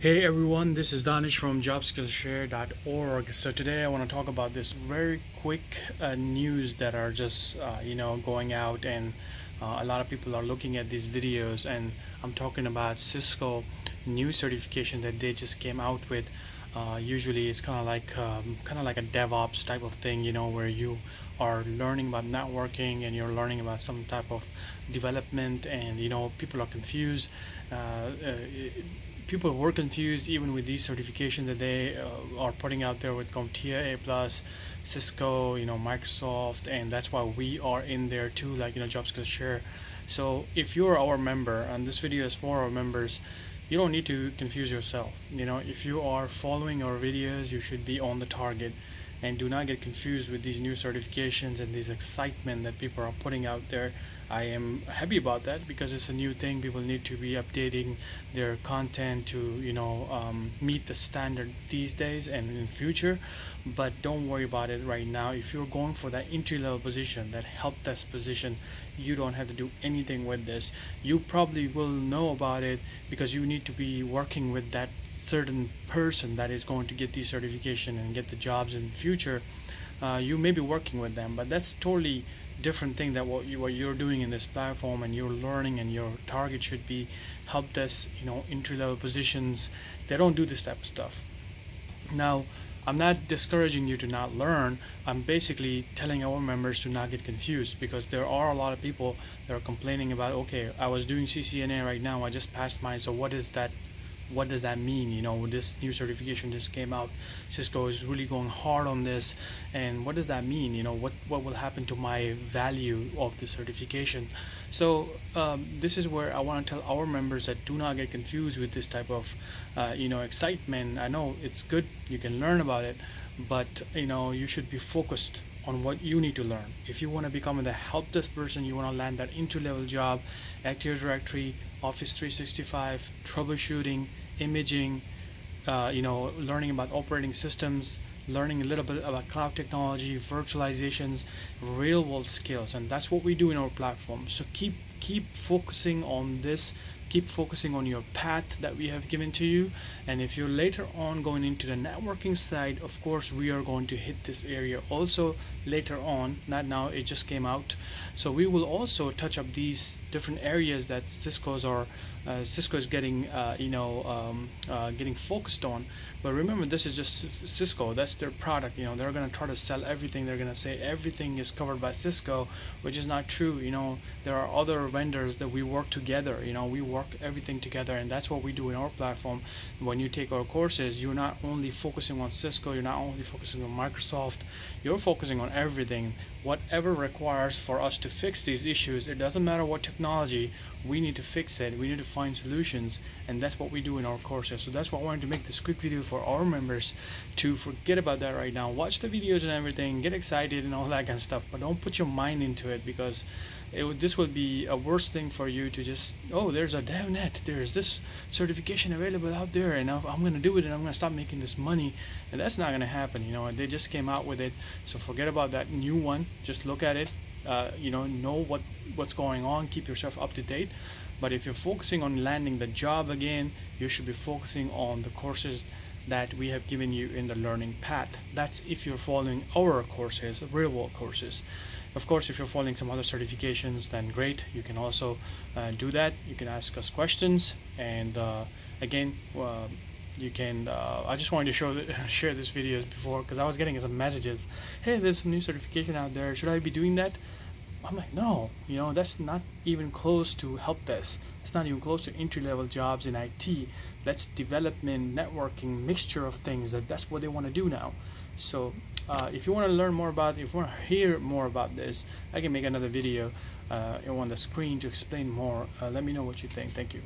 Hey everyone, this is Danish from jobskillshare.org. So today I want to talk about this very quick uh, news that are just uh, you know going out and uh, a lot of people are looking at these videos and I'm talking about Cisco new certification that they just came out with. Uh, usually it's kind of like um, kind of like a DevOps type of thing, you know, where you are learning about networking and you're learning about some type of development and you know people are confused. Uh, uh, people were confused even with these certifications that they uh, are putting out there with CompTIA A plus Cisco you know Microsoft and that's why we are in there too like you know JobSkills share. So if you're our member and this video is for our members you don't need to confuse yourself. You know if you are following our videos you should be on the target. And do not get confused with these new certifications and this excitement that people are putting out there I am happy about that because it's a new thing. People need to be updating their content to you know um, meet the standard these days and in future. But don't worry about it right now. If you're going for that entry-level position that help desk position you don't have to do anything with this. You probably will know about it because you need to be working with that certain person that is going to get the certification and get the jobs in the future. Uh, you may be working with them but that's totally different thing that what you what you're doing in this platform and you're learning and your target should be help desk you know entry level positions they don't do this type of stuff. Now I'm not discouraging you to not learn. I'm basically telling our members to not get confused because there are a lot of people that are complaining about okay I was doing CCNA right now. I just passed mine. So what is that what does that mean? You know this new certification just came out Cisco is really going hard on this. And what does that mean? You know what what will happen to my value of the certification? So um, this is where I want to tell our members that do not get confused with this type of uh, you know excitement. I know it's good. You can learn about it. But you know you should be focused on what you need to learn. If you want to become the help desk person, you want to land that entry-level job, Active Directory, Office 365, troubleshooting, imaging, uh, you know, learning about operating systems, learning a little bit about cloud technology, virtualizations, real world skills, and that's what we do in our platform. So keep keep focusing on this keep focusing on your path that we have given to you. And if you're later on going into the networking side of course we are going to hit this area also later on. Not now it just came out. So we will also touch up these different areas that Cisco's are uh, Cisco is getting uh, you know um, uh, getting focused on. But remember this is just Cisco. That's their product. You know they're gonna try to sell everything. They're gonna say everything is covered by Cisco which is not true. You know there are other vendors that we work together. You know we work everything together and that's what we do in our platform. When you take our courses you're not only focusing on Cisco you're not only focusing on Microsoft you're focusing on everything. Whatever requires for us to fix these issues it doesn't matter what technology we need to fix it. We need to find solutions and that's what we do in our courses. So that's why I wanted to make this quick video for our members to forget about that right now. Watch the videos and everything get excited and all that kind of stuff but don't put your mind into it because would, this would be a worse thing for you to just oh there's a DevNet there's this certification available out there and I'm gonna do it and I'm gonna stop making this money. And that's not gonna happen you know they just came out with it. So forget about that new one. Just look at it uh, you know know what what's going on. Keep yourself up to date. But if you're focusing on landing the job again you should be focusing on the courses that we have given you in the learning path. That's if you're following our courses real world courses of course if you're following some other certifications then great. You can also uh, do that. You can ask us questions. And uh, again uh, you can uh, I just wanted to show share this video before because I was getting some messages. Hey there's some new certification out there. Should I be doing that? I'm like no. You know that's not even close to help desk. It's not even close to entry-level jobs in IT that's development networking mixture of things. That that's what they want to do now so uh, if you want to learn more about if you want to hear more about this I can make another video uh, on the screen to explain more. Uh, let me know what you think. Thank you